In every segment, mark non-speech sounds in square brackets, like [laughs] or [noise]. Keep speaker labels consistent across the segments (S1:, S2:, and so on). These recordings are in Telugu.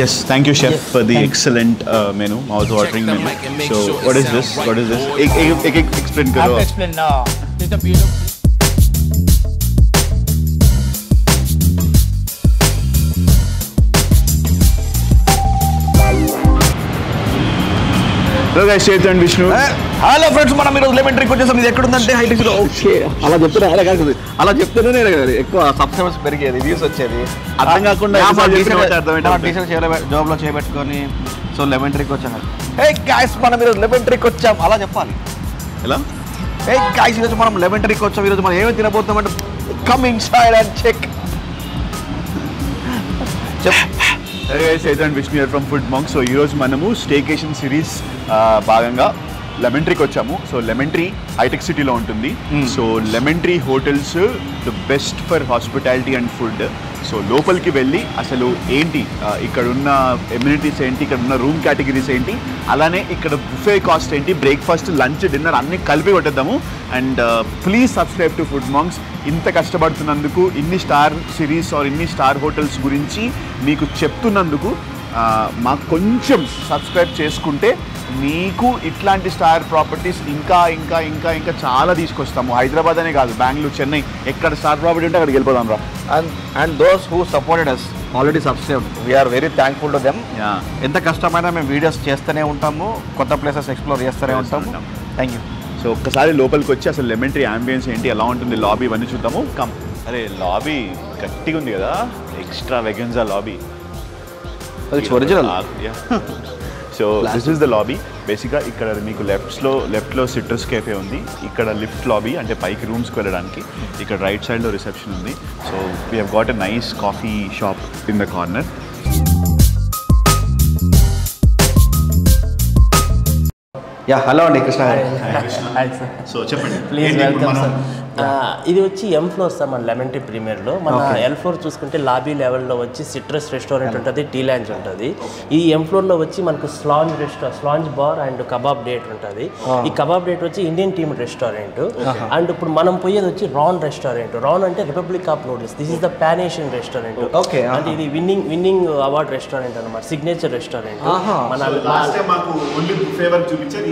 S1: Yes, thank you, chef, yes, for the excellent uh, menu, mouth-watering menu. So,
S2: sure
S1: what is this?
S2: Right
S1: what is this? Ek, ek, ek, ek explain karo.
S3: I have to explain now. It's a beautiful.
S1: Hello guys, Chetan Vishnu.
S4: Uh hello friends మనం ఈరోజు లెమన్ ట్రిక్ వచ్చేసాం ఇది ఎక్కడుందంటే హైటెక్స్లో. ఓకే అలా చెప్తున్నా అలా కాదు. అలా చెప్తేనే నేను ఎక్కువ సబ్స్క్రైబర్స్ పెరిగేది వ్యూస్ వచ్చేది.
S1: అర్థం కాకుండా ఎన్నిసార్లు చెప్పినా ఒకటి అర్థమయ్యేటట్టు.
S4: జాబ్లో చేయబెట్టుకొని సో లెమన్ ట్రిక్ వచ్చాను హే గాయస్ మనం ఈరోజు లెమన్ ట్రిక్ వచ్చాం అలా చెప్పాలి.
S1: ఎలా?
S4: హే గాయస్ ఈరోజు మనం లెమన్ ట్రిక్ వచ్చాం ఈరోజు మనం ఏమి తినబోతున్నాం అంటే coming side and check
S1: Hey guys, Chet and Vishnu here from Food Monk. So, ఈ రోజు మనము స్టేకేషన్ సిరీస్ భాగంగా లెమన్ ట్రీకి వచ్చాము. సో లెమన్ ట్రీ హైటెక్ సిటీలో ఉంటుంది. So Lemon Tree hotels the best for hospitality and food. So లోపలికి వెళ్ళి అసలు ఏంటి ఇక్కడ ఉన్న ఎమ్యూనిటీస్ ఏంటి ఇక్కడ ఉన్న రూమ్ కేటగిరీస్ ఏంటి అలానే ఇక్కడ బుఫే కాస్ట్ ఏంటి బ్రేక్ఫాస్ట్ లంచ్ డిన్నర్ అన్ని కలిపి కొట్టేద్దాము. And please subscribe to food mongs ఇంత కష్టపడుతున్నందుకు ఇన్ని స్టార్ సిరీస్ ఆర్ ఇన్ని స్టార్ హోటల్స్ గురించి మీకు చెప్తున్నందుకు మాకు కొంచెం సబ్స్క్రైబ్ చేసుకుంటే మీకు ఇట్లాంటి స్టార్ ప్రాపర్టీస్ ఇంకా ఇంకా ఇంకా ఇంకా చాలా తీసుకొస్తాము. హైదరాబాద్ అనే కాదు బెంగళూరు చెన్నై. ఎక్కడ స్టార్ ప్రాపర్టీ ఉంటే అక్కడికి వెళ్ళిపోదాం రా.
S4: And and those who supported us already subscribe we're very thankful to
S1: them
S4: ఎంత కష్టమైనా మేము వీడియోస్ చేస్తూనే ఉంటాము కొత్త ప్లేసెస్ ఎక్స్ప్లోర్ చేస్తూనే ఉంటాము.
S1: ఉంటాం.
S4: థ్యాంక్ యూ
S1: సో ఒక్కసారి లోపలికి వచ్చి అసలు లెమన్ ట్రీ అంబియన్స్ ఏంటి ఎలా ఉంటుంది లాబీ ఇవన్నీ చూద్దాము. కమ్ అరే లాబీ గట్టిగా ఉంది కదా. Extravaganza lobby
S4: It's original.
S1: So this is the lobby బేసిక్గా ఇక్కడ మీకు లెఫ్ట్స్లో లెఫ్ట్లో సిట్రస్ కేఫే ఉంది. ఇక్కడ లిఫ్ట్ లాబీ అంటే పైకి రూమ్స్కి వెళ్ళడానికి. ఇక్కడ రైట్ సైడ్లో రిసెప్షన్ ఉంది. So we have got a nice coffee shop in the corner
S4: yeah hello అండి కృష్ణ
S1: సో చెప్పండి
S5: ప్లీజ్ వెల్కమ్ సార్ ఇది వచ్చి ఎం ఫ్లోర్ సార్ మన లెమన్ టీ ప్రీమియర్లో మన ఎల్ ఫ్లోర్ చూసుకుంటే లాబీ లెవెల్లో వచ్చి సిట్రస్ రెస్టారెంట్ ఉంటుంది టీ లాంజ్ ఉంటుంది. ఈ ఎం ఫ్లోర్లో వచ్చి మనకు Slounge restaurant Slounge bar and kebab date ఉంటుంది. ఈ కబాబ్ డేట్ వచ్చి ఇండియన్ టీమ్ రెస్టారెంట్ అండ్ ఇప్పుడు మనం పోయేది వచ్చి రాన్ రెస్టారెంట్ రాన్ అంటే Republic of Noodles this is the pan Asian restaurant
S4: Okay,
S5: అంటే ఇది విన్నింగ్ విన్నింగ్ అవార్డ్ రెస్టారెంట్ అనమాట సిగ్నేచర్ రెస్టారెంట్ మన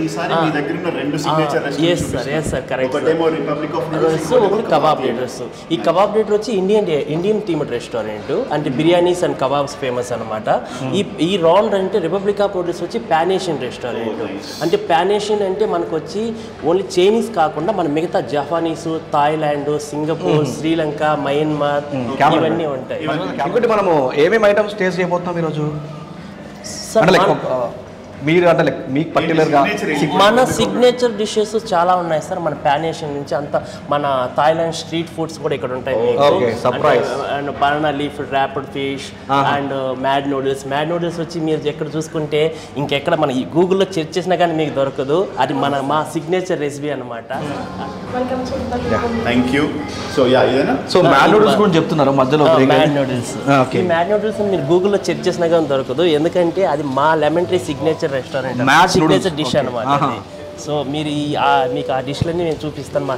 S1: ఈసారి మీ దగ్గర ఉన్న రెండు signature
S5: yes sir yes sir correct
S1: ఒకటేమో రిపబ్లిక్ ఆఫ్
S5: సో ఒకటి కబాబ్ థియేటర్స్ ఈ కబాబ్ థియేటర్ వచ్చి ఇండియన్ ఇండియన్ థీమ్డ్ రెస్టారెంట్ అంటే బిర్యానీస్ అండ్ కబాబ్స్ ఫేమస్ అనమాట ఈ ఈ రాన్ అంటే రిపబ్లిక్ ఆఫ్ నూడిల్స్ వచ్చి పానేషియన్ రెస్టారెంట్ అంటే పానేషియన్ అంటే మనకు వచ్చి ఓన్లీ చైనీస్ కాకుండా మన మిగతా Japanese Thailand Singapore Sri Lanka Myanmar ఇవన్నీ ఉంటాయి.
S4: మనము ఏమేమి ఐటమ్స్ టేస్ట్ చేయబోతున్నాం ఈరోజు?
S5: సార్
S4: మీరు అంటే లైక్ మీకు పర్టికులర్గా
S5: మన సిగ్నేచర్ డిషెస్ చాలా ఉన్నాయి సార్ మన పానేషన్ నుంచి. అంత మన థాయిలాండ్ స్ట్రీట్ ఫుడ్స్ కూడా ఇక్కడ ఉంటాయి. అంటే, and banana leaf wrapped fish and mad noodles mad noodles వచ్చి మీరు ఎక్కడ చూసుకుంటే ఇంకెక్కడ మన ఈ గూగుల్లో సెర్చ్ చేసినా కానీ మీకు దొరకదు. అది మన మా సిగ్నేచర్ రెసిపీ అనమాట
S1: థ్యాంక్ యూ సో యా ఇదేనా?
S4: సో మ్యాడ్ నూడిల్స్ గురించి చెప్తున్నారు మధ్యలో
S5: మ్యాడ్
S4: అయింది.
S5: Noodles
S4: Ah.
S5: ఈ మ్యాడ్ నూడిల్స్ మీరు గూగుల్లో చెక్ చేసినా కానీ దొరకదు. ఎందుకంటే అది మా lemon tree
S4: signature
S5: restaurant
S4: noodles. Dish.
S5: అనమాట. సో మీరు ఈ ఆ- మీకు ఆ డిష్లన్నీ నేను చూపిస్తాను మా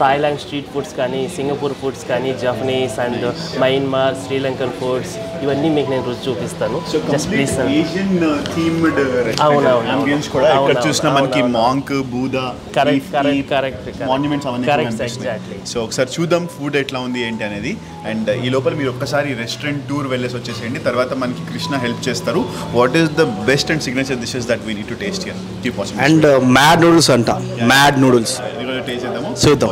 S5: థాయిలాండ్ స్ట్రీట్ ఫుడ్స్ కానీ సింగపూర్ ఫుడ్స్ కానీ Japanese and Myanmar Sri Lankan foods ఇవన్నీ మీకు నేను రుచి చూపిస్తాను just please sir
S1: Asian themed
S5: అవును, అవును,
S1: అంబియన్స్ కూడా
S5: అవును,
S1: ఇక్కడ చూసినా
S5: అవును,
S1: మనకి. మాంక్ బూదా. మాన్యుమెంట్స్ అవన్నీ
S5: Correct,
S1: కనిపిస్తున్నాయి.
S5: exactly.
S1: సో ఒకసారి చూద్దాం ఫుడ్ ఎట్లా ఉంది ఏంటి అనేది అండ్ ఈ లోపల మీరు ఒక్కసారి రెస్టారెంట్ టూర్ వెళ్ళేసి వచ్చేసేయండి తర్వాత మనకి కృష్ణ హెల్ప్ చేస్తారు what is the best and signature dishes that we need to taste here keep watching
S4: and mad noodles అంట. మ్యాడ్ నూడిల్స్ చూద్దాం.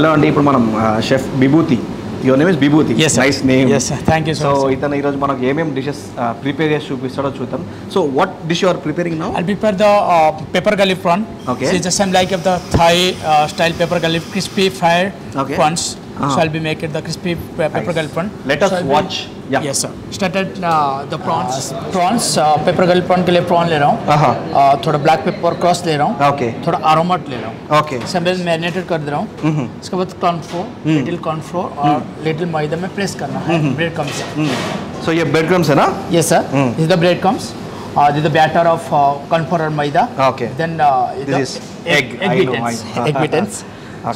S4: హలో అండి ఇప్పుడు మనం chef Bibhuti your name
S3: is sir.
S4: Nice name
S3: Yes, sir. Thank you so so.
S4: ఇతను ఈరోజు మనకు ఏమేమి డిషెస్ ప్రిపేర్ చేసి చూపిస్తాడో చూద్దాం so what dish you're preparing now
S3: I'll prepare the uh, pepper garlic prawn.
S4: Okay.
S3: See, just some like of the Thai uh, style pepper garlic crispy fried
S4: Okay.
S3: prawns.
S4: Uh-huh.
S3: So I'll be making the crispy pe- Started uh, the prawns. Prawns, uh, pepper garlic prawn के लिए प्रॉन ले रहा हूँ
S4: Uh-huh.
S3: uh, थोड़ा ब्लैक पेपर क्रॉस ले रहा हूँ
S4: Okay.
S3: थोड़ा aromat ले रहा हूँ
S4: Okay.
S3: सब मैरिनेटेड कर दे रहा हूँ इसके बाद कॉर्नफ्लोर लिटिल कॉर्नफ्लोर और लिटिल मैदा में प्रेस करना है ब्रेड कम्स
S4: సో ये ब्रेड क्रम्स है ना
S3: Yes, sir. This is the bread comes. Uh, this is the batter of uh, cornflour or maida.
S4: Okay.
S3: Then uh,
S4: This
S3: the
S4: is egg.
S3: Egg,
S4: I know. I know.
S3: egg.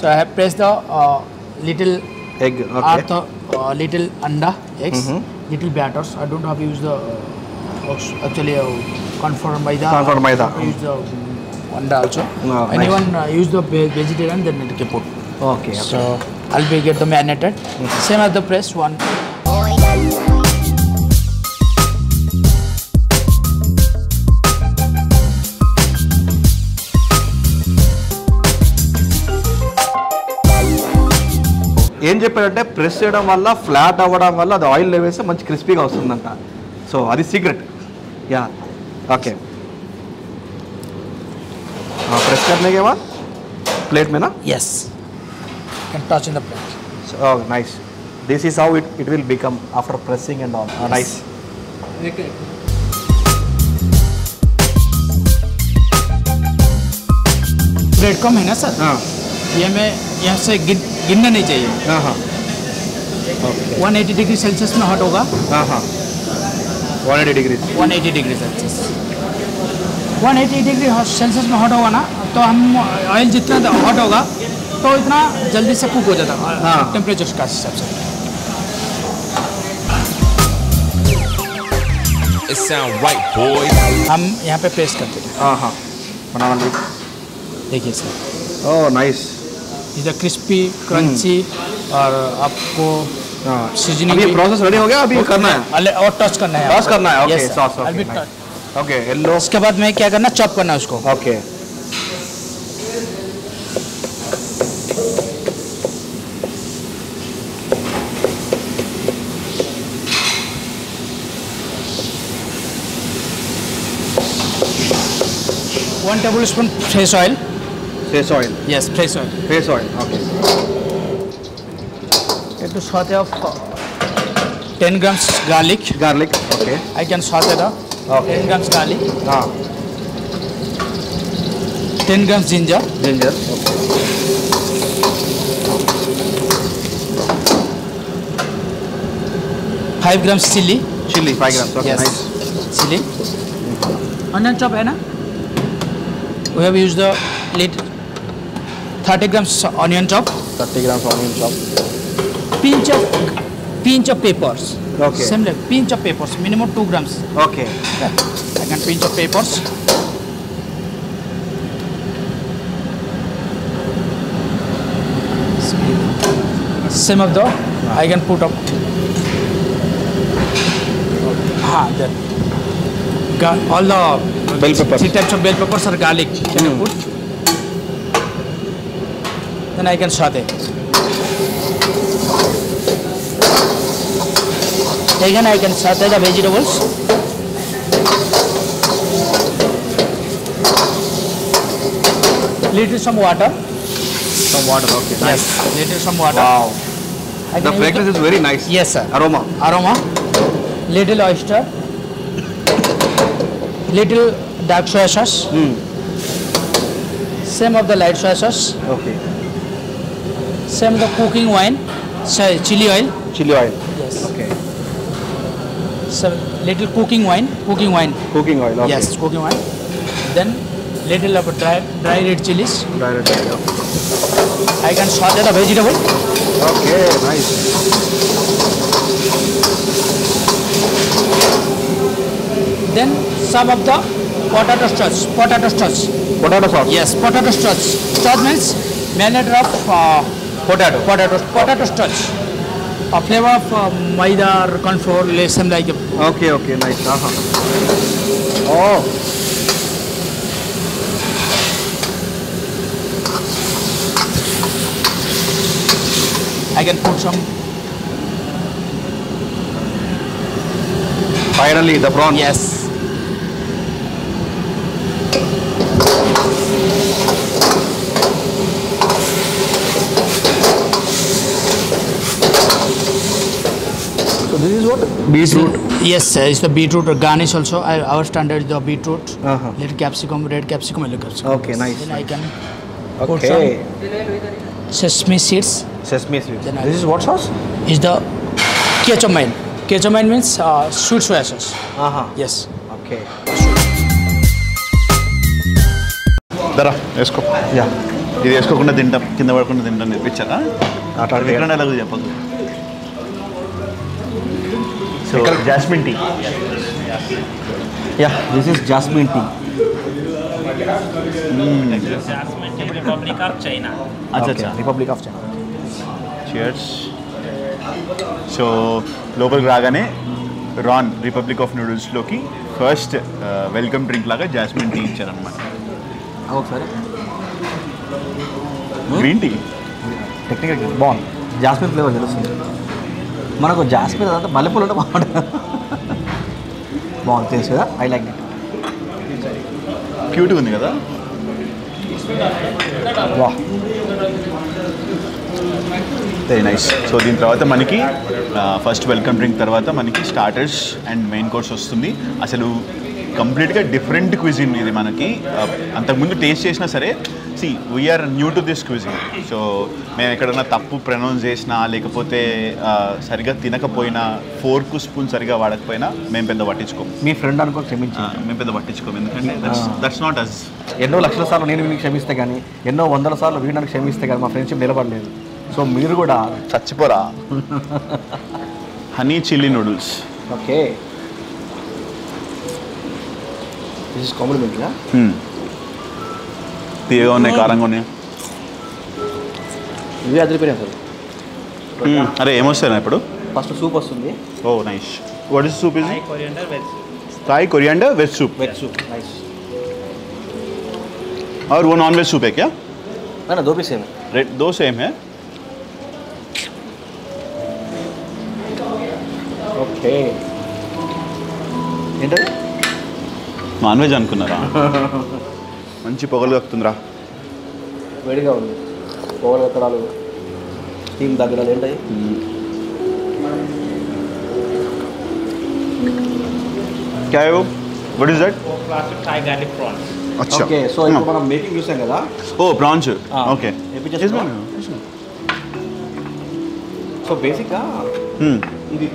S3: So I have pressed the uh, little
S4: egg
S3: the uh, little anda eggs, mm -hmm. little batters. I don't have used the uh, actually uh, cornflour by the
S4: Cornflour by
S3: the use the um, anda also.
S4: No,
S3: Anyone uh, use the ve- vegetarian then it can put.
S4: okay, okay
S3: So I'll be get the marinated. mm -hmm. Same as the press one.
S4: ఏం చెప్పాడంటే ప్రెస్ చేయడం వల్ల ఫ్లాట్ అవ్వడం వల్ల అది ఆయిల్ వేస్తే మంచి క్రిస్పీగా వస్తుందంట సో అది సీక్రెట్ యా ఓకే ప్రెస్ करने के बाद प्लेट में ना
S3: Yes. Can touch in the plate.
S4: oh nice this is how it, it will become after pressing and all uh, nice
S3: bread कम है ना सर
S4: हाँ
S3: ये मैं यहाँ से गिन, गिनना नहीं चाहिए।
S4: हाँ हाँ।
S3: 180 डिग्री सेल्सियस में हॉट होगा।
S4: हाँ हाँ। One eighty degree.
S3: 180 degree Celsius. 180 degree Celsius में हॉट होगा ना तो हम ऑयल जितना हॉट होगा तो इतना जल्दी से कुक हो जाता है।
S4: हाँ।
S3: टेम्परेचर का हिसाब से।
S2: It sound right, boys.
S3: हम यहाँ पे प्रेस करते हैं।
S4: हाँ हाँ। बनाना
S3: देखिए सर।
S4: ओह नाइस
S3: इधर क्रिस्पी क्रंची और आपको
S4: हाँ।
S3: Seasoning
S4: अब ये प्रोसेस रेडी हो गया? अभी करना है?
S3: और टच करना है आपको।
S4: करना है? ओके सॉस ओके येलो
S3: उसके बाद में क्या करना चॉप करना है उसको।
S4: Okay
S3: one table spoon fresh oil
S4: face oil?
S3: Yes, face oil.
S4: Face oil, okay.
S3: It is saute of 10 grams
S4: garlic. Garlic,
S3: okay. I can saute
S4: the
S3: okay. 10 grams
S4: garlic.
S3: Ah. 10 grams
S4: ginger. Ginger,
S3: okay. grams chili.
S4: Chili. Five grams. Okay.
S3: Yes.
S4: Nice
S3: chilli onion chop eh, na? we have used the lid 30 grams onion chop.
S4: 30 grams onion chop.
S3: Pinch of pinch of peppers.
S4: Okay.
S3: Same like pinch of peppers, minimum 2 grams.
S4: Okay.
S3: Yeah. can pinch of peppers. Same of the. I can put up. Ha! that. All the
S4: bell peppers.
S3: Three types of bell peppers are garlic. Can mm. you hmm. put? Then I can saute again I can saute the vegetables little some water
S4: some water okay nice
S3: little some water
S4: wow
S3: I
S4: the fragrance is very nice
S3: yes sir
S4: aroma
S3: aroma little oyster little dark soy sauce Mm. same of the light soy sauce
S4: okay
S3: same the cooking wine sorry, chili oil
S4: chili oil
S3: yes
S4: okay
S3: so little cooking wine cooking wine
S4: cooking oil okay
S3: yes cooking wine then little of dry dry red chilies
S4: direct oil okay.
S3: i can saute the vegetable
S4: okay nice
S3: then some of the potato starch potato starch
S4: potato sauce
S3: Yes, potato starch. Starch means marinated of uh, potato. Potato. Potato starch. A flavor of uh, maida or corn flour, like some like.
S4: okay okay nice uh-huh. oh
S3: I can put some.
S4: finally the prawn
S3: Yes.
S4: so this is what beetroot
S3: Yes, uh, it's the beetroot garnish also. I, our standard is the beetroot,
S4: Uh-huh.
S3: little capsicum, red capsicum, yellow capsicum.
S4: Okay, nice,
S3: Then I can put
S4: okay
S3: some sesame seeds.
S4: Sesame sweet
S3: Then I-
S4: this is what sauce
S3: Is the ketchup Ketchup means uh, sweet soya sauce.
S4: ఆహా
S3: Yes.
S4: ఓకే
S1: దరా వేసుకో
S4: యా
S1: ఇది వేసుకోకుండా తింటాం కింద పడకుండా తింటాం నేర్పించారా
S4: అట్లా
S1: విక్రమ్ ఎలాగో చెప్పదు so jasmine tea
S4: yeah this is jasmine tea
S5: republic of China
S1: అచ్చా
S4: republic of China
S1: cheers so లోపలికి రాగానే రాన్ republic of నూడిల్స్లోకి first welcome drink లాగా జాస్మిన్ టీ ఇచ్చారనమాట
S4: ఒకసారి
S1: గ్రీన్ టీ
S4: టెక్నికల్ బాగుంది జాస్మిన్ ఫ్లేవర్ తెలుస్తుంది మనకు జాస్మిన్ అదంతా మల్లెపూలు అంటే బాగుంటుంది. బాగుంది తెలుసు కదా? ఐ లైక్ ఇట్
S1: క్యూట్గా ఉంది కదా?
S4: వా.
S1: వెరీ నైస్ సో దీని తర్వాత మనకి ఫస్ట్ వెల్కమ్ డ్రింక్ తర్వాత మనకి స్టార్టర్స్ అండ్ మెయిన్ కోర్స్ వస్తుంది. అసలు కంప్లీట్గా డిఫరెంట్ క్విజిన్ ఇది మనకి. అంతకుముందు టేస్ట్ చేసినా సరే see we're new to this cuisine so మేము ఎక్కడన్నా తప్పు ప్రొనౌన్స్ చేసినా లేకపోతే uh, సరిగా తినకపోయినా ఫోర్క్ స్పూన్ సరిగా వాడకపోయినా మేము పెద్ద పట్టించుకోం.
S4: మీ ఫ్రెండ్ అనుకో క్షమించి
S1: మేము పెద్ద పట్టించుకోం. ఎందుకంటే దట్స్ దట్స్ నాట్ అస్
S4: ఎన్నో లక్షల సార్లు నేను వీడికి క్షమిస్తే కానీ ఎన్నో వందల సార్లు వీడు నన్ను క్షమిస్తే కానీ మా ఫ్రెండ్షిప్ నిలబడలేదు. సో మీరు కూడా
S1: చచ్చిపోరా. [laughs] Honey chilli noodles.
S4: Okay. This is compliment,
S1: yeah? Hmm. Tiyo ne
S4: karango ne. ఇది
S1: అదిరిపోయినా సార్ అరే ఏమొస్తారా ఇప్పుడు
S4: ఫస్ట్ సూప్ వస్తుంది
S1: ఓ nice what is soup is coriander veg Thai coriander
S4: veg soup veg soup nice
S1: और वो नॉन वेज सूप है क्या
S4: ना ना दो
S1: भी सेम है रेड दो सेम है
S4: ओके okay.
S1: నాన్ వెజ్ అనుకున్నారా మంచి పొగలు కక్కుతుందిరా
S4: వేడిగా ఉంది పొగలు ఎక్కడాలు స్టీమ్ తగ్గడాలు ఏంటది
S1: क्या है वो what is that
S5: classic Thai garlic prawns
S1: अच्छा
S4: ఓకే సో ఇప్పుడు మనం మేకింగ్ చూసాం కదా
S1: ओ प्रॉन्स
S4: हाँ।
S1: ओके
S4: వేపించేసుకున్నావా? సో బేసిక్గా
S1: हम्म
S4: ఇది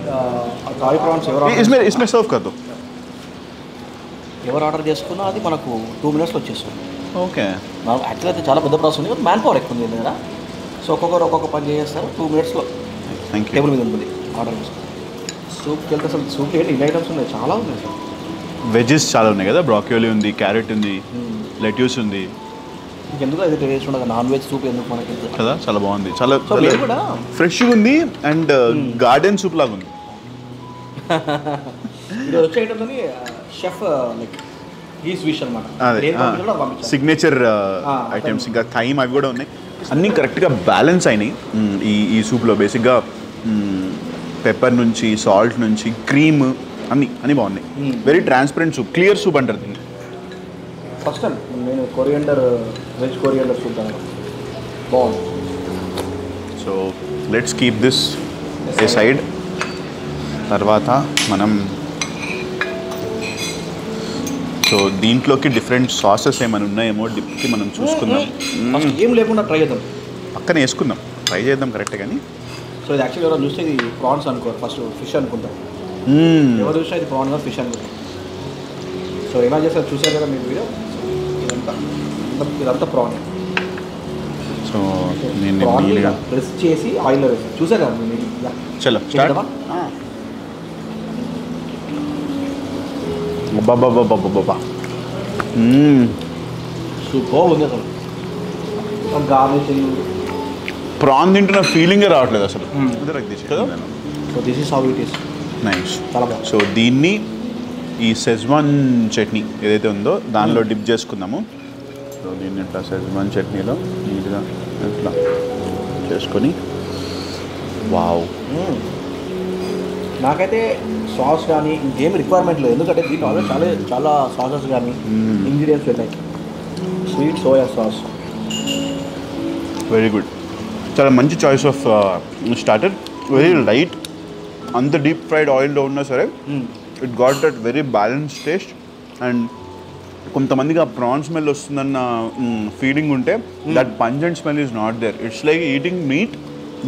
S4: థాయ్ ప్రాన్స్ ఎవరు order-
S1: इसमें इसमें सर्व कर दो
S4: ఎవరు ఆర్డర్ చేసుకున్నా అది మనకు టూ మినిట్స్లో వచ్చేస్తుంది.
S1: ఓకే.
S4: మనం యాక్చువల్ అయితే చాలా పెద్ద ప్రాసెస్ ఉంది మ్యాన్ పవర్ ఎక్కువ ఉంది దగ్గర సో ఒక్కొక్కరు ఒక్కొక్క పని చేస్తారు టూ మినిట్స్లో టేబుల్ మీద ఉంటుంది ఆర్డర్ చేసుకుని సూప్కి వెళ్తే అసలు సూప్ ఏంటి? ఇన్ని ఐటమ్స్ ఉన్నాయి? చాలా ఉన్నాయి సార్.
S1: వెజెస్ చాలా ఉన్నాయి కదా బ్రాక్యోలీ ఉంది క్యారెట్ ఉంది hmm. లెట్యూస్ ఉంది.
S4: ఎందుకు అది టేస్ట్ ఉండదు నాన్ వెజ్ సూప్ ఎందుకు మనకి?
S1: కదా చాలా బాగుంది. చాలా ఫ్రెష్గా ఉంది అండ్ గార్డెన్ సూప్ లాగా ఉంది. [laughs]
S4: వచ్చే items chef like his wish అనమాట
S1: సిగ్నేచర్ ఐటమ్స్ ఇంకా టైం అవి కూడా ఉన్నాయి. అన్నీ కరెక్ట్గా బ్యాలెన్స్ అయినాయి. ఈ ఈ సూప్లో బేసిక్గా పెప్పర్ నుంచి సాల్ట్ నుంచి క్రీమ్ అన్నీ అన్నీ బాగున్నాయి. Very transparent soup clear soup అంటారు దీన్ని.
S4: ఫస్ట్ నేను కొరియండర్ వెజ్ కొరియండర్ సూప్ బాగుంది.
S1: So let's keep this aside తర్వాత మనం సో దీంట్లోకి డిఫరెంట్ సాసెస్ ఏమైనా ఉన్నాయేమో డిప్కి మనం చూసుకుందాం.
S4: ఏం లేకుండా ట్రై చేద్దాం.
S1: పక్కన వేసుకుందాం. ట్రై చేద్దాం కరెక్ట్ కానీ.
S4: సో ఇది యాక్చువల్లీ ఎవరైనా చూస్తే ఇది ప్రాన్స్ అనుకోరు. ఫస్ట్ ఫిష్ అనుకుంటాం. ఎవరు చూసినా ఇది ప్రాన్ ఫిష్ అనుకుంటాం. సో ఎలా చేస్తారు చూసారు కదా మీరు వీడియో? ఇదంతా. ఇదంతా- ప్రాన్
S1: సో నేను
S4: ప్రెస్ చేసి ఆయిల్లో వేస్తారు చూసారు కదా మీరు.
S1: చలో బాబా
S4: సూపర్ ఉంది అసలు
S1: ప్రాన్ తింటున్న ఫీలింగే రావట్లేదు అసలు.
S4: So this is how
S1: it
S4: is nice
S1: so దీన్ని ఈ సెజ్వాన్ చట్నీ ఏదైతే ఉందో దానిలో డిప్ చేసుకుందాము. సో దీన్ని ఇట్లా సెజ్వాన్ చట్నీలో నీట్గా ఇట్లా చేసుకొని. వావ్
S4: మ్మ్. నాకైతే సాస్ కానీ ఇంకేం రిక్వైర్మెంట్ లేదు. ఎందుకంటే దీంట్లో ఆల్రెడీ చాలా చాలా సాసెస్ కానీ. ఇంగ్రీడియంట్స్ ఉన్నాయి. Sweet soya sauce
S1: very good చాలా మంచి choice of starter very light అంత డీప్ ఫ్రైడ్ ఆయిల్లో ఉన్నా సరే it got that very balance taste and కొంతమందికి ఆ ప్రాన్ స్మెల్ వస్తుందన్న ఫీలింగ్ ఉంటే that pungent smell is not there it's like eating meat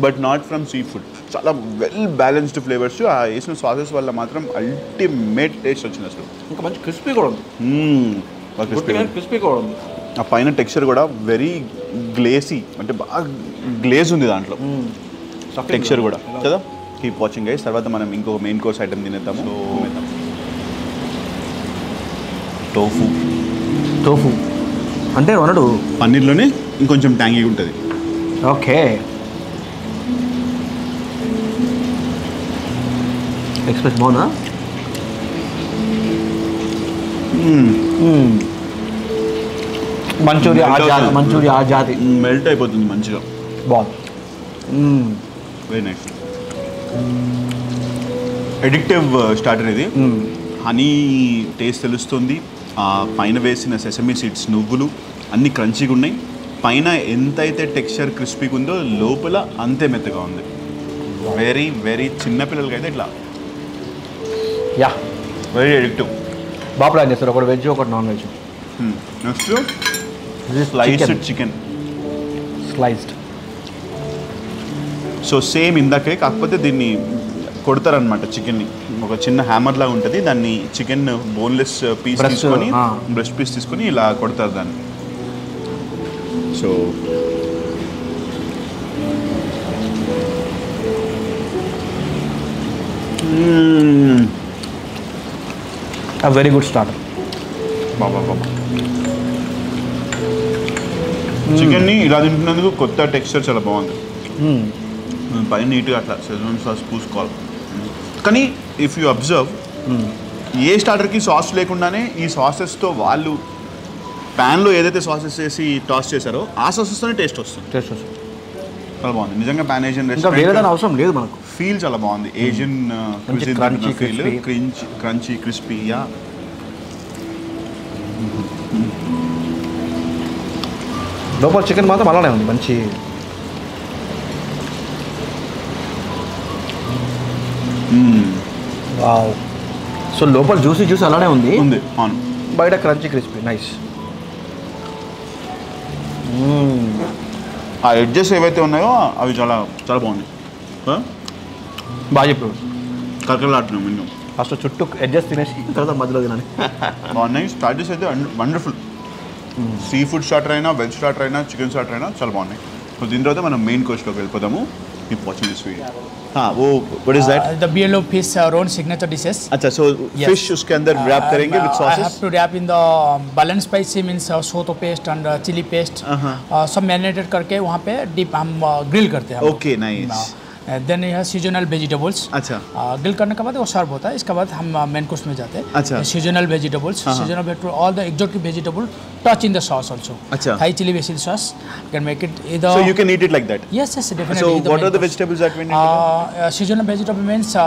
S1: but not from sea food చాలా వెల్ బ్యాలెన్స్డ్ ఫ్లేవర్స్ ఆ వేసిన సాసెస్ వల్ల మాత్రం అల్టిమేట్ టేస్ట్ వచ్చింది అసలు.
S4: ఇంకా మంచి క్రిస్పీ కూడా ఉంది. క్రిస్పీ కూడా ఉంది.
S1: ఆ పైన టెక్స్చర్ కూడా వెరీ గ్లేసీ అంటే బాగా గ్లేజ్ ఉంది దాంట్లో. టెక్స్చర్ కూడా. కదా? కీప్ వాచింగ్ గైస్ తర్వాత మనం ఇంకో మెయిన్ కోర్స్ ఐటమ్ తినేద్దాము. టోఫు
S4: టోఫు అంటే వనడు
S1: పన్నీర్లోనే ఇంకొంచెం ట్యాంగీ ఉంటుంది.
S4: ఓకే ఎక్స్ప్రెస్ బాగుందా? మంచూరియా ఆ జాతి మంచూరియా ఆ జాతి
S1: మెల్ట్ అయిపోతుంది మంచిగా.
S4: బాగుంది.
S1: వెరీ నైస్ ఎడిక్టివ్ స్టార్టర్ ఇది. హనీ టేస్ట్ తెలుస్తుంది. ఆ పైన వేసిన సెసమీ సీడ్స్ నువ్వులు అన్ని క్రంచీగా ఉన్నాయి. పైన ఎంతైతే టెక్స్చర్ క్రిస్పీగా ఉందో లోపల అంతే మెత్తగా ఉంది. వెరీ వెరీ చిన్న పిల్లలకి అయితే ఇట్లా
S4: యా.
S1: వెరీ ఎడిక్టివ్
S4: బాగా ప్లాన్ చేస్తారు? ఒకటి వెజ్ ఒకటి non veg
S1: next sliced chicken
S4: sliced
S1: so same ఇందాకే కాకపోతే దీన్ని కొడతారనమాట చికెన్ని ఒక చిన్న హ్యామర్ లాగా ఉంటుంది. దాన్ని చికెన్ బోన్లెస్ పీస్ తీసుకొని. బ్రెస్ట్ పీస్ తీసుకొని ఇలా కొడతారు దాన్ని. సో
S4: వెరీ గుడ్ స్టార్టర్
S1: బాబా బాబా చికెన్ని ఇలా తింటున్నందుకు కొత్త టెక్స్చర్ చాలా బాగుంది. పైన నీట్గా అట్లా సెజవాన్ సాస్ పూసుకోవాలి కానీ ఇఫ్ యూ అబ్జర్వ్ ఏ స్టార్టర్కి సాస్ లేకుండానే ఈ సాసెస్తో వాళ్ళు ప్యాన్లో ఏదైతే సాసెస్ వేసి టాస్ చేశారో ఆ సాసెస్తోనే టేస్ట్ వస్తుంది.
S4: టేస్ట్ వస్తుంది.
S1: చాలా బాగుంది. నిజంగా పాన్ ఏషియన్
S4: దాని అవసరం లేదు మనకు.
S1: ఫీల్ చాలా బాగుంది. Asian
S4: feel. Crunch
S1: crunchy
S4: crispy
S1: yeah
S4: లోపల చికెన్ మాత్రం అలానే ఉంది మంచి. సో లోపల జ్యూసీ జ్యూస్ అలానే ఉంది.
S1: ఉంది అవును.
S4: బయట క్రంచీ క్రిస్పీ నైస్
S1: ఆ ఎడ్జెస్ ఏవైతే ఉన్నాయో అవి చాలా చాలా బాగున్నాయి?
S4: బాగా చెప్పాడు
S1: కరకరలాడుతున్నాం ఇంకా
S4: ఫస్ట్ చుట్టూ అడ్జస్ట్ తినేసి తర్వాత మధ్యలో తినాలి.
S1: బాగున్నాయి. స్టార్టర్స్ అయితే వండర్ఫుల్. సీ ఫుడ్ స్టార్టర్ అయినా వెజ్ స్టార్టర్ అయినా చికెన్ స్టార్టర్ అయినా చాలా బాగున్నాయి. సో దీని తర్వాత మనం మెయిన్ కోర్స్లోకి వెళ్ళిపోదాము. keep watching this video. हाँ वो what is
S3: that? The BLO fish our own signature dishes.
S1: अच्छा
S3: so
S1: fish उसके अंदर wrap uh, with
S3: sauces. I have to wrap in the balanced spicy means soto paste and chili paste.
S1: Uh -huh.
S3: uh, सब मैरिनेटेड करके वहाँ पे डीप हम ग्रिल
S1: Okay nice.
S3: देन यह सीजनल वेजिटेबल्स
S1: अच्छा
S3: ग्रिल करने के बाद वो सर्व होता है इसके बाद हम मेन कोर्स में जाते हैं
S1: अच्छा।
S3: Seasonal vegetables seasonal vegetable all the exotic vegetable touch in the sauce also
S1: अच्छा।
S3: Thai chili basil sauce you can make it either
S1: so you can eat it like that
S3: yes yes definitely
S1: so
S3: either
S1: what
S3: main
S1: are the
S3: course.
S1: vegetables that we need to know?
S3: Uh, uh, seasonal vegetable means uh,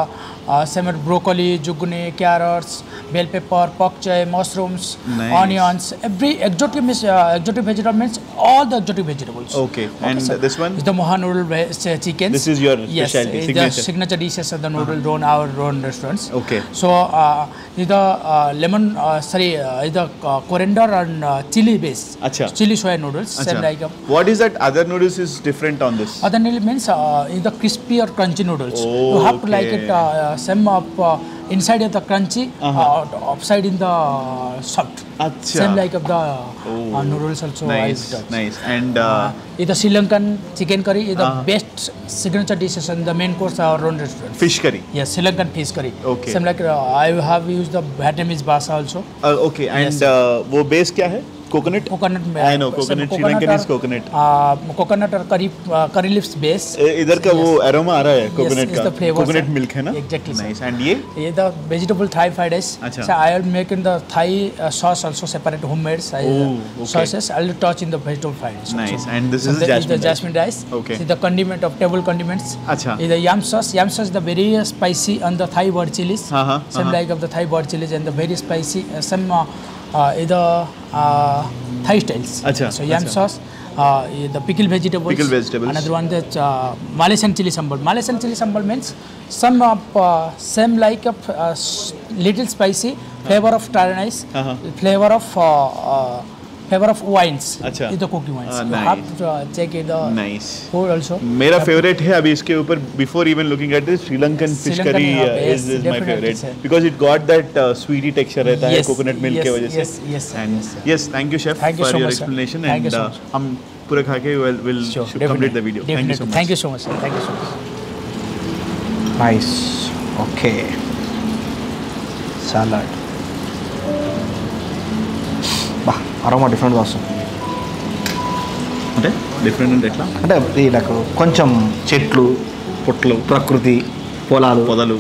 S3: uh, same with broccoli, zucchini, carrots, bell pepper, pak chai, mushrooms,
S1: Nice.
S3: onions. Every exotic means uh, exotic vegetable means all the exotic vegetables.
S1: Okay, and
S3: sir.
S1: this one?
S3: is the Mohan noodle ve- uh, chickens.
S1: This is your
S3: yes,
S1: specialty, signature.
S3: the signature dishes of the noodle uh our own restaurants.
S1: Okay.
S3: So uh, the uh, lemon uh, sorry uh, the uh, coriander and uh, chili base.
S1: Acha.
S3: Chili soya noodles.
S1: Acha.
S3: like. Uh,
S1: what is that other noodles is different on this
S3: other noodle means uh, the crispy or crunchy noodles. you have to like it
S1: Okay.
S3: uh, some of uh, inside of the crunchy, uh-huh. upside in the soft.
S1: Acha.
S3: Same like of the
S1: Oh.
S3: uh, noodles also.
S1: Nice nice and uh,
S3: Uh, the Sri Lankan chicken curry is uh-huh. the best signature dishes in the main course our own restaurant.
S1: fish curry
S3: Yes, Sri Lankan fish curry.
S1: Okay.
S3: Same like uh, I have used the Vietnamese basa also.
S1: uh, okay and
S3: Yes.
S1: uh, वो बेस क्या है coconut
S3: coconut
S1: I coconut Sri Lankanese coconut
S3: coconut और करी करी लीव्स बेस
S1: इधर का वो एरोमा आ रहा है कोकोनट का कोकोनट मिल्क है ना
S3: एग्जैक्टली
S1: नाइस एंड ये
S3: ये the vegetable Thai fried rice अच्छा I will make in the Thai sauce also separate homemade sauces I will touch in the vegetable fried rice
S1: nice and this is
S3: the
S1: jasmine rice okay
S3: the condiment of table condiments
S1: अच्छा
S3: is the yum sauce yum sauce the very spicy on the Thai word
S1: हाँ
S3: हाँ
S1: same
S3: like of the Thai word and the very spicy some either uh, Thai styles.
S1: Acha,
S3: So yam
S1: acha.
S3: sauce. uh, the pickled vegetables.
S1: Pickled vegetables.
S3: Another one that uh, Malaysian chili sambal. Malaysian chili sambal means some of uh, same like a uh, little spicy, flavor of taranice,
S1: Uh-huh.
S3: flavor of favor of wines.
S1: अच्छा.
S3: ये तो cooking wines. Uh,
S1: nice.
S3: आप check it. Uh,
S1: nice.
S3: Food also.
S1: मेरा favorite है अभी इसके ऊपर before even looking at this Sri Lankan fish
S3: Sri Lankan
S1: curry
S3: uh, yes,
S1: is, is
S3: my
S1: favorite
S3: because
S1: it got that uh, sweety texture रहता
S3: yes,
S1: है coconut milk
S3: yes,
S1: के
S3: वजह
S1: से.
S3: Yes, yes,
S1: and
S3: yes.
S1: Yes, thank you chef
S3: thank for
S1: you
S3: so
S1: your
S3: much, explanation
S1: sir.
S3: and uh,
S1: हम पूरा खा के will will
S3: sure, complete
S1: the video. Thank you
S3: so
S1: much.
S3: Thank you so much. Thank you so much.
S4: Nice. Okay. Salad. Aroma డిఫరెంట్గా వస్తుంది.
S1: అంటే డిఫరెంట్ అంటే ఎట్లా?
S4: అంటే వీళ్ళకు కొంచెం చెట్లు పుట్లు. ప్రకృతి పొలాలు.
S1: పొదలు.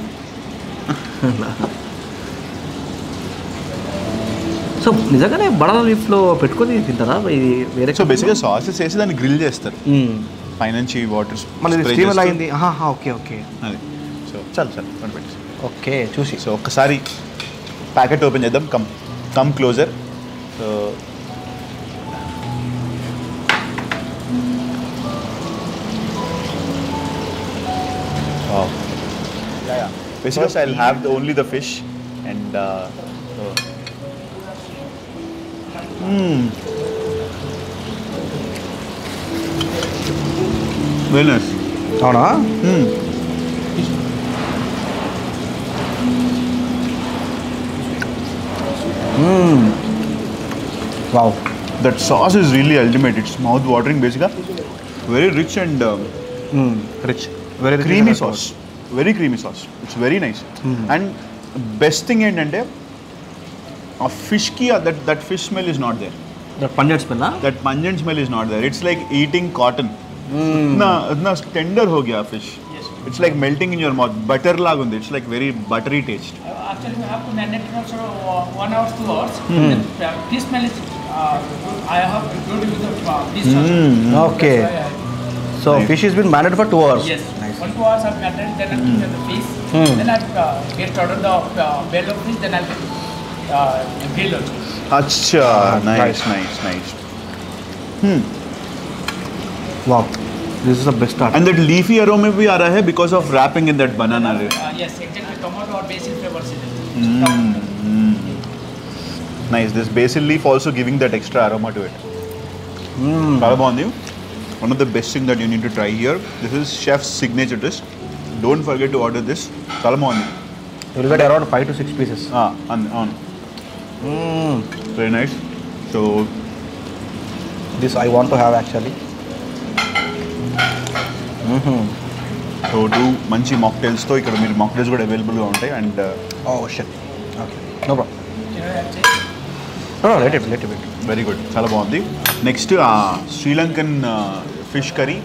S4: సో నిజంగానే బడాల లీఫ్లో పెట్టుకొని తింటారా? ఇది వేరే
S1: సో బేసిక్గా సాసెస్ వేసి దాన్ని గ్రిల్ చేస్తారు. పైనుంచి వాటర్
S4: మళ్ళీ అయింది ఓకే ఓకే.
S1: అది. సో చాలు చాలు
S4: ఓకే చూసి.
S1: సో ఒక్కసారి ప్యాకెట్ ఓపెన్ చేద్దాం. Come come closer. So Basically, I'll have the, only the fish and uh, so. Mm. Very nice.
S4: అవునా
S1: Mm.
S4: Wow
S1: That sauce is really ultimate. It's mouth watering, basically. Very rich and um,
S4: rich very
S1: creamy sauce. very creamy sauce. It's very nice. Hmm. And best thing in and a fish ki, that, that fish smell is
S4: not there.
S1: That pungent smell. That pungent smell is not there. It's like eating cotton. Mm. It's tender ho fish. Yes. It's like melting in your mouth. Butter lagundi. It's like very buttery taste.
S3: Uh, actually, we have to marinate it for uh, one hour, two hours. Mm. Uh, the fish smell is I have good with the fish hmm. Okay.
S4: So, fish has been marinated for two hours.
S3: Yes. for two hours of attend, then I'll mm. the fish. Mm. Then I'll uh, get order the uh, bell of fish, then I'll get uh, grill of
S1: fish.
S4: अच्छा
S1: नाइस नाइस नाइस
S4: हम्म वाह this is the best
S1: art and that leafy aroma भी आ रहा है because of wrapping in that
S3: banana yes exactly tomato और बेसिल फ्लेवर से
S1: nice this basil leaf also giving that extra aroma to it hmm बागा बांधियो చాలా బాగుంది one of the best thing that you need to try here this is chef signature dish don't forget to order this చాలా బాగుంది
S4: will get around five to six pieces
S1: Ah, అవును అవును very nice so
S4: this I want to have actually
S1: so too మంచి మాక్టైల్స్తో ఇక్కడ మీరు మాక్టైల్స్ కూడా అవైలబుల్గా ఉంటాయి.
S4: And oh shut okay no problem let it let it
S1: very good చాలా బాగుంది. Next Sri Lankan fish curry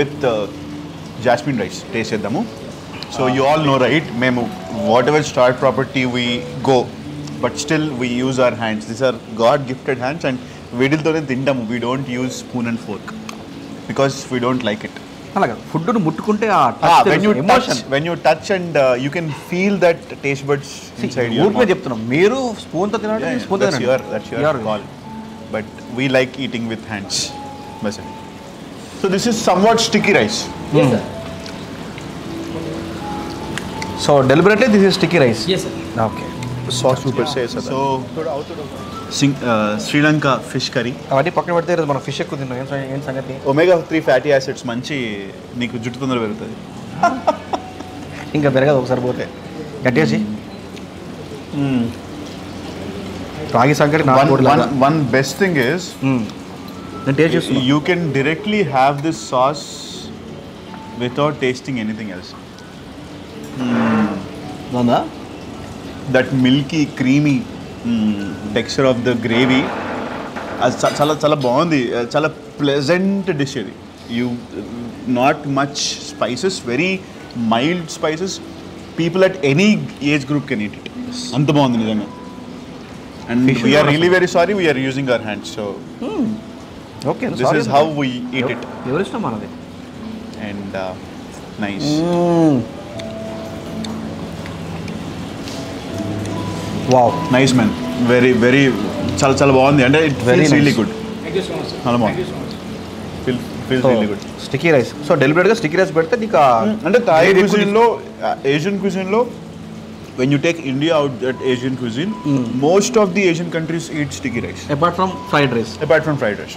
S1: with jasmine rice taste చేద్దాము. So you all know right మేము whatever start property we go but still we use our hands this are god gifted hands and వీటితోనే తింటాము. We don't use spoon and fork because we don't like it
S4: అలాగే. ఫుడ్ను ముట్టుకుంటే ఆ
S1: when
S4: you
S1: emotion touch when you touch and you can feel that taste buds
S4: ఊరికే చెప్తున్నాం. మీరు స్పూన్తో తినండి spoon
S1: that's your that's your call. But we like eating with hands. Basically. So this is somewhat sticky rice.
S3: Yes, sir.
S4: So deliberately this is sticky rice
S3: Yes, sir.
S4: Okay
S1: Sauce super says so. Sing, uh, Sri Lanka fish curry.
S4: అవన్నీ పక్కన పెడితే ఈరోజు మనం ఫిష్ ఎక్కువ తిన్నాం ఏం సం- ఏం సంగతి
S1: ఒమేగా త్రీ ఫ్యాటీ యాసిడ్స్ మంచి నీకు జుట్టు తొందర పెరుగుతుంది
S4: ఇంకా పెరగదు ఒకసారి పోతే గట్టేసి రాగి సంకటి
S1: One,
S4: నాకు
S1: one, one best thing is
S4: నేను టేస్ట్ చేస్తున్నా
S1: you can directly have this sauce without tasting anything else.
S4: ఉందా
S1: that milky creamy mm, texture of the gravy అది చ- చాలా చాలా బాగుంది అది చాలా ప్లెజెంట్ డిష్ ఇది you not much spices very mild spices people at any age group can eat it అంత బాగుంది నిజంగా అండ్
S4: Fish
S1: వీఆర్
S4: కూడా
S1: really very sorry we're using our hands so
S4: okay
S1: this is how we eat it
S4: ఎవరు ఇష్టం మనది
S1: and nice
S4: wow
S1: nice man very very చాలా చాలా బాగుంది అంటే it
S4: Very
S1: very really
S4: nice.
S1: Good
S3: Thank you so much, sir.
S1: చాలా
S3: Thank
S1: బాగుంది
S3: you so much.
S1: Feel feels really good
S4: sticky rice so డెలిబరేట్గా sticky rice పెడితే నీకు
S1: అంటే థాయ్
S4: Very good.
S1: క్యూజిన్లో Asian క్యూజిన్లో when you take India out that Asian cuisine most of the Asian countries eat sticky rice
S4: apart from fried rice
S1: apart from fried rice.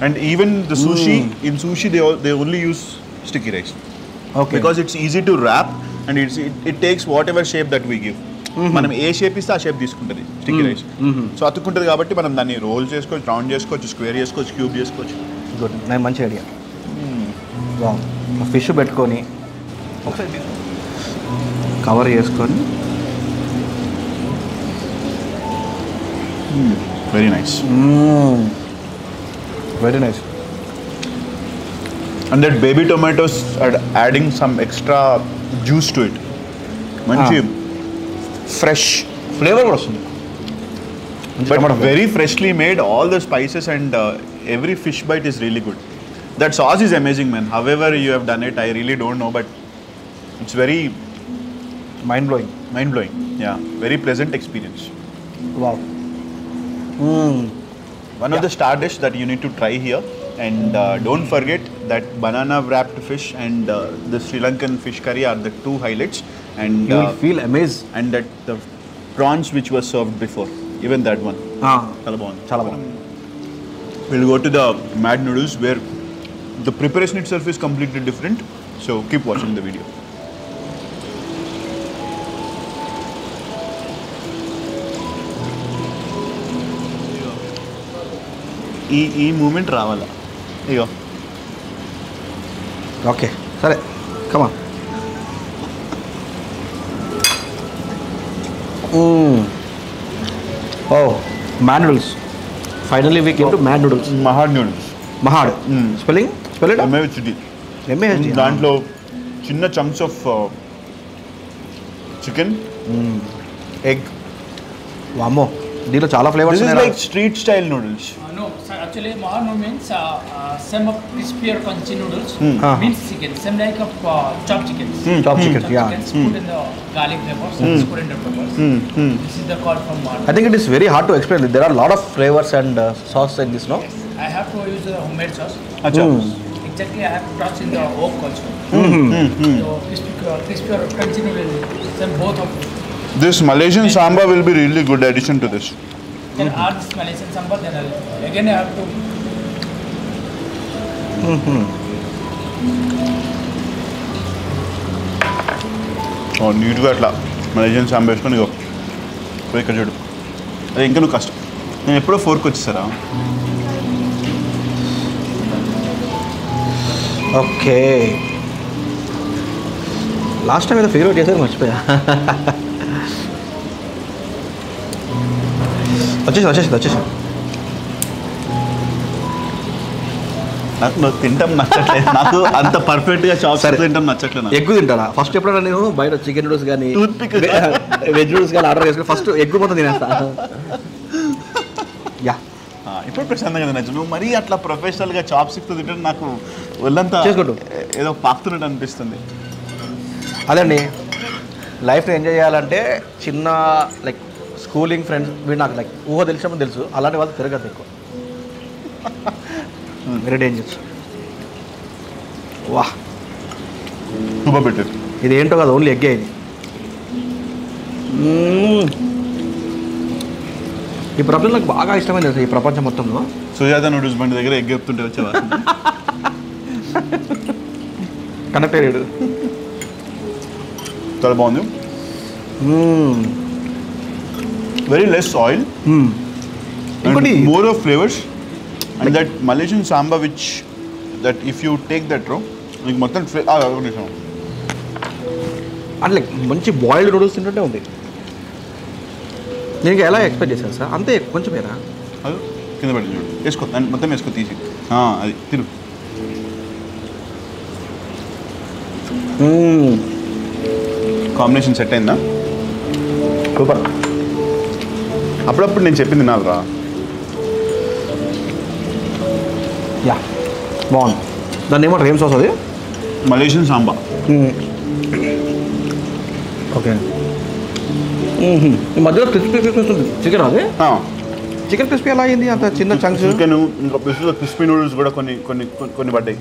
S1: And even the sushi, in sushi they all, they only use sticky rice
S4: okay
S1: because it's easy to wrap and it's it, it takes whatever shape that we give. మనం ఏ షేప్ ఇస్తే ఆ షేప్ తీసుకుంటుంది స్టిక్కీ రైస్ సో అతుక్కుంటుంది కాబట్టి మనం దాన్ని రోల్ చేసుకోవచ్చు రౌండ్ చేసుకోవచ్చు స్క్వేర్ చేసుకోవచ్చు క్యూబ్ చేసుకోవచ్చు
S4: గుడ్ నేను మంచి ఐడియా ఫిష్ పెట్టుకొని ఒకసారి కవర్ చేసుకొని
S1: very nice
S4: very nice
S1: and that baby tomatoes are adding some extra juice to it మంచి ఫ్రెష్
S4: ఫ్లేవర్ కూడా వస్తుంది
S1: but very freshly made all the spices and uh, every fish bite is really good that sauce is amazing man however you have done it i really don't know but it's very
S4: mind blowing
S1: mind blowing yeah very pleasant experience
S4: wow
S1: One yeah. of the star dish that you need to try here. And uh, don't forget that banana wrapped fish and uh, the Sri Lankan fish curry are the two highlights. And
S4: you
S1: will
S4: uh, feel amazed.
S1: And that the prawns which were served before, even that one. Ah,
S4: chalabon. Chalabon.
S1: We'll go to the mad noodles where the preparation itself is completely different. So keep watching the video. ఈ ఈ మూమెంట్ రావాలా? ఇగో
S4: ఓకే సరే కమా ఓ mad noodles finally we came to mad
S1: noodles Mahad
S4: noodles
S1: Mahad.
S4: Spelling spell it
S1: MAHD
S4: MAHD
S1: దాంట్లో చిన్న చంక్స్ ఆఫ్ చికెన్ ఎగ్
S4: వామ్మో దీంట్లో చాలా
S1: flavours like
S3: street style noodles actually Mahanu means uh, same of crispy crunchy noodles, hmm.
S4: ah.
S3: minced chicken, same like of uh, chopped chickens.
S4: Hmm,
S3: chopped
S4: hmm.
S3: chickens, yeah. Chickens put in the garlic flavors and coriander flavors. This is the call from Mahanu.
S4: I think it is very hard to explain. There are a lot of flavors and uh, sauce in this, no?
S3: Yes, I have to use the homemade sauce.
S1: Achha.
S3: Exactly, I have touched in the oak also. Mm-hmm. So crispy, crispy crunchy noodles, same both of.
S1: This Malaysian samba will be really good addition to this.
S3: Then this Malaysian then I'll, again I have to
S1: నీట్గా అట్లా. మలేజియన్ సాంబార్ వేసుకొని ఇగో. ఇప్పుడు ఇక్కడ చూడు. అది ఇంకా నువ్వు కష్టం. నేను ఎప్పుడో ఫోర్కి వచ్చేసారా?
S4: ఓకే లాస్ట్ టైం ఏదో ఫిగర్ అవుట్ చేశారు మర్చిపోయా. [laughs] వచ్చేసి వచ్చేసి వచ్చేసి
S1: నాకు నువ్వు తింటాం నచ్చట్లేదు నాకు అంత పర్ఫెక్ట్గా చాప్స్
S4: సరే.
S1: తింటాం నచ్చట్లేదు నాకు.
S4: ఎగ్ తింటాడా ఫస్ట్ ఎప్పుడైనా నేను బయట చికెన్ నూడిల్స్ కానీ. వెజ్ నూడిల్స్ కానీ ఆర్డర్ చేసుకుని ఫస్ట్ ఎగ్ మొత్తం తినేస్తా యా
S1: ఇప్పుడు ప్రశాంతంగా తినచ్చు నువ్వు మరీ అట్లా ప్రొఫెషనల్గా చాప్స్ తింటే నాకు ఒళ్ళంతా. ఏదో పాకుతున్నట్టు అనిపిస్తుంది
S4: అదండి లైఫ్ని ఎంజాయ్ చేయాలంటే చిన్న లైక్ స్కూలింగ్ ఫ్రెండ్స్ వీడు నాకు లైక్ ఊహ తెలిసినప్పుడు తెలుసు. అలాంటి వాళ్ళు తిరగదు ఎక్కువ. వెరీ డేంజర్స్ వా
S1: సూపర్ బెటర్
S4: ఇది ఏంటో కదా ఓన్లీ ఎగ్గే ఇది. మ్మ్. ఈ ప్రపంచం నాకు బాగా ఇష్టమైంది తెలుసా ఈ ప్రపంచం మొత్తంలో?
S1: సుజాత నూడిల్స్ బండి దగ్గర ఎగ్ చెప్తుంటే వచ్చేవా?
S4: కనెక్ట్ అయ్యాడు
S1: చాలా బాగుంది. వెరీ లెస్ ఆయిల్
S4: ఇంకోటి
S1: and more of flavors. And that Malaysian samba which that if you take that raw మీకు మొత్తం fla- ఆ, ఒక నిమిషం.
S4: అంటే మంచి బాయిల్డ్ నూడిల్స్ తింటుంటే ఉంది. నేను ఎలా ఎక్స్పెక్ట్ చేశాను సార్? అంతే కొంచెం ఏనా
S1: అది కింద పెట్టి చూడు. వేసుకో దాన్ని మొత్తం వేసుకో తీసి. అది తిరు కాంబినేషన్ సెట్ అయిందా?
S4: సూపర్
S1: అప్పుడప్పుడు నేను చెప్పింది తినాలిరా
S4: యా బాగుంది. దాన్ని ఏమంటారు? ఏం సాస్ అది?
S1: Malaysian sambal
S4: okay. ఈ మధ్యలో క్రిస్పీ క్రిస్పీ చికెన్ అది? చికెన్ క్రిస్పీ ఎలా అయింది? అంత చిన్న చంక్స్
S1: చికెన్ ఇంకా పిస్లో క్రిస్పీ నూడిల్స్ కూడా కొన్ని కొన్ని కొన్ని- పడ్డాయి.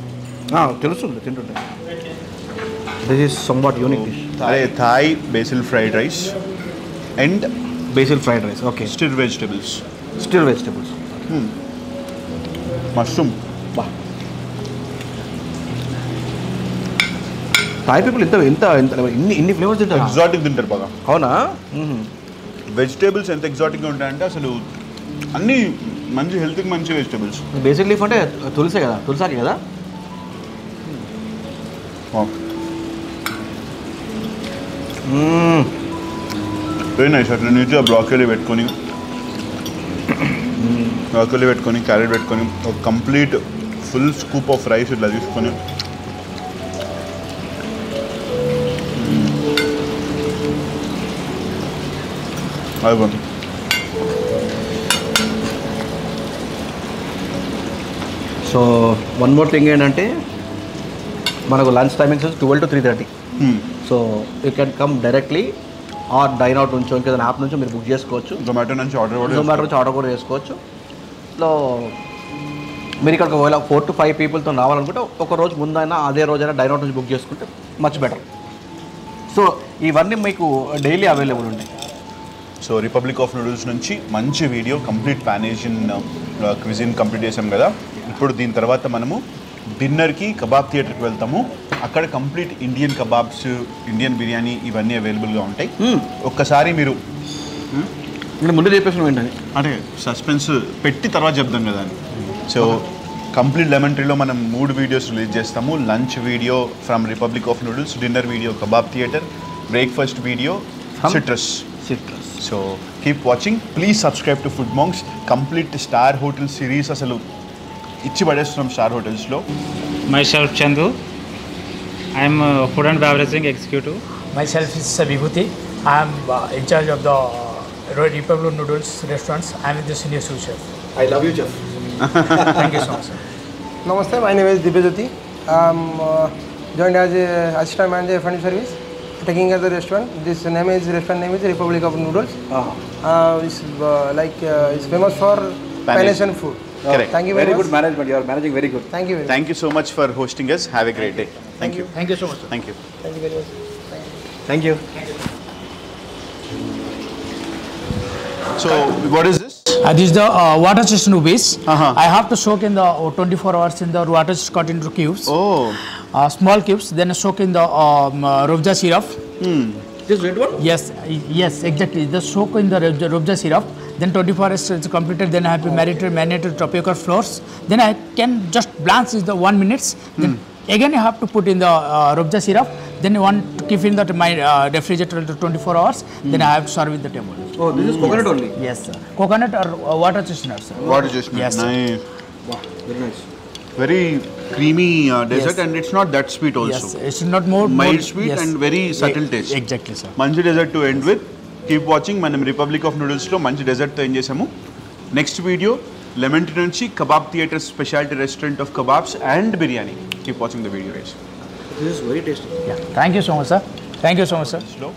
S4: తెలుస్తుంది తింటుంటే. This is somewhat unique dish
S1: అదే Thai basil fried rice and
S4: basil fried rice okay
S1: stir vegetables
S4: still vegetables
S1: mushroom
S4: బా థాయ్ పీపుల్ ఇంత ఎంత ఎంత ఇన్ని ఇన్ని ఫ్లేవర్స్ తింటారు.
S1: ఎగ్జాటిక్ తింటారు బాగా.
S4: అవునా?
S1: వెజిటేబుల్స్ ఎంత ఎగ్జాటిక్గా ఉంటాయంటే అసలు అన్నీ మంచి హెల్త్కి మంచి వెజిటేబుల్స్
S4: బేసిక్ లీఫ్ అంటే తులసే కదా తులసాకి కదా?
S1: వెరీ నైస్ అట్లా నీట్గా బ్రాకలీ పెట్టుకొని బ్రాకలీ పెట్టుకొని క్యారెట్ పెట్టుకొని ఒక complete full scoop of rice ఇట్లా తీసుకొని అది బాగుంది
S4: సో వన్ మోర్ థింగ్ ఏంటంటే మనకు lunch timings twelve to three thirty so you can come directly or dine out నుంచో ఇంకేదైనా యాప్ నుంచో మీరు బుక్ చేసుకోవచ్చు.
S1: జొమాటో నుంచి ఆర్డర్ కూడా
S4: జొమాటో నుంచి ఆర్డర్ కూడా చేసుకోవచ్చు. సో మీరు ఇక్కడికి ఒకవేళ ఫోర్ టు ఫైవ్ పీపుల్తో రావాలనుకుంటే ఒక రోజు ముందైనా అదే రోజైనా డైన్ అవుట్ నుంచి బుక్ చేసుకుంటే మచ్ బెటర్ సో ఇవన్నీ మీకు డైలీ అవైలబుల్ ఉంటాయి
S1: సో రిపబ్లిక్ ఆఫ్ నూడిల్స్ నుంచి మంచి video complete Asian cuisine complete చేసాం కదా. ఇప్పుడు దీని తర్వాత మనము డిన్నర్కి కబాబ్ థియేటర్కి వెళ్తాము. అక్కడ complete Indian kebabs Indian biryani ఇవన్నీ అవైలబుల్గా ఉంటాయి. ఒక్కసారి మీరు
S4: నేను ముందే చెప్పేసిన ఏంటని?
S1: అంటే సస్పెన్స్ పెట్టి తర్వాత చెప్దాం కదా అని. సో కంప్లీట్ లెమన్ ట్రీలో మనం మూడు వీడియోస్ రిలీజ్ చేస్తాము. Lunch video from republic of noodles dinner video kebab theatre breakfast
S4: video
S1: citrus.
S4: Citrus.
S1: So keep watching. Please subscribe to food monks complete star hotel series అసలు ఇచ్చి పడేస్తున్నాం స్టార్ హోటల్స్లో
S6: Myself Chandu. I am uh, food and beveraging executive.
S3: Myself is Vibhuti. I am uh, in charge of the uh, Republic Noodles restaurants. I am the senior sous chef.
S4: I love you chef
S3: Thank you so much. Sir.
S7: Namaste, my name is Dibyajyoti. I'm uh, joined as a assistant manager F&B service, taking care of the restaurant. This name is restaurant name is Republic of Noodles. Uh, it's uh, like uh, it's famous for
S1: Pan
S7: Pan-Asian food.
S1: Oh, Correct.
S7: Thank you very,
S4: very
S7: good
S4: management. You are managing very good.
S7: Thank you. Very
S1: thank much. you so much for hosting us. Have a great thank day.
S3: Thank, thank you. you. Thank you so much. Sir.
S1: Thank
S7: you. Thank you very much.
S4: Thank you.
S1: Thank you. So what is this?
S3: Uh, this is the uh, water chest base.
S1: Uh -huh.
S3: I have to soak in the uh, 24 hours in the water chest cut into cubes.
S1: Oh.
S3: Uh, small cubes. Then soak in the um, uh, syrup.
S4: Hmm. This red
S3: one? Yes. Yes. Exactly. The soak in the Rovja syrup then 24 hours is completed, then I have to oh. marinate, marinate tapioca flours. Then I can just blanch is the one minutes. Then mm. again I have to put in the uh, robja syrup. Then one to keep in the my uh, refrigerator to 24 hours. Mm. Then hmm. I have to serve in the table.
S4: Oh, this is coconut yes. only.
S3: Yes, sir. Coconut or uh, water chestnut, sir.
S1: Water chestnut.
S3: Yes. Nice.
S1: Wow,
S4: very nice.
S1: Very creamy uh, dessert
S3: yes.
S1: and it's not that sweet
S3: also.
S1: Yes,
S3: it's not more
S1: mild
S3: more,
S1: sweet
S3: yes.
S1: and very subtle taste.
S3: Exactly, sir.
S1: Manji dessert to end with. Keep watching మనం రిపబ్లిక్ ఆఫ్ నూడిల్స్లో మంచి డెజర్ట్తో ఏం చేసాము నెక్స్ట్ వీడియో లెమన్ టీ నుంచి kebab theatre speciality restaurant of kebabs and biryani keep watching the video rice
S4: this is very tasty
S3: Yeah. Thank you so much, sir. Thank you so much, sir.
S1: లో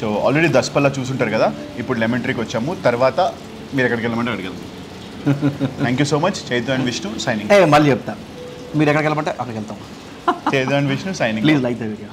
S1: సో ఆల్రెడీ దస్పల్లా చూసుంటారు కదా? ఇప్పుడు లెమన్ ట్రీకి వచ్చాము. తర్వాత మీరు ఎక్కడికి వెళ్ళమంటే అక్కడికి వెళ్తాం thank you so much Chaitu and Vishnu
S4: signing మళ్ళీ చెప్తాను మీరు ఎక్కడికి వెళ్ళమంటే అక్కడికి వెళ్తాం.
S1: Chaitu and Vishnu signing
S4: please like the video